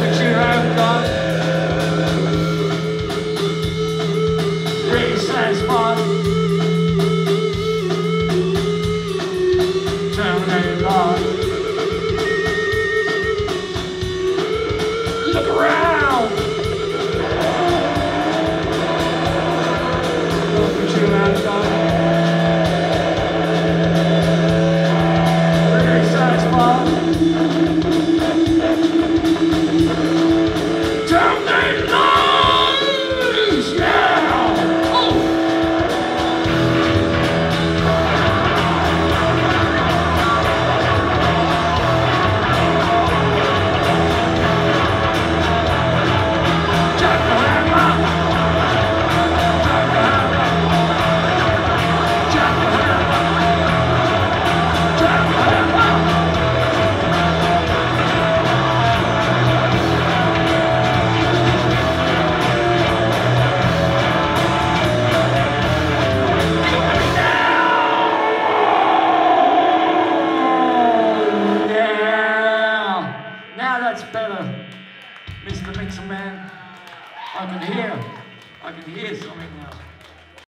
that you have. Grace has fallen. Mr. Mixer Man. I can hear, I can hear something now.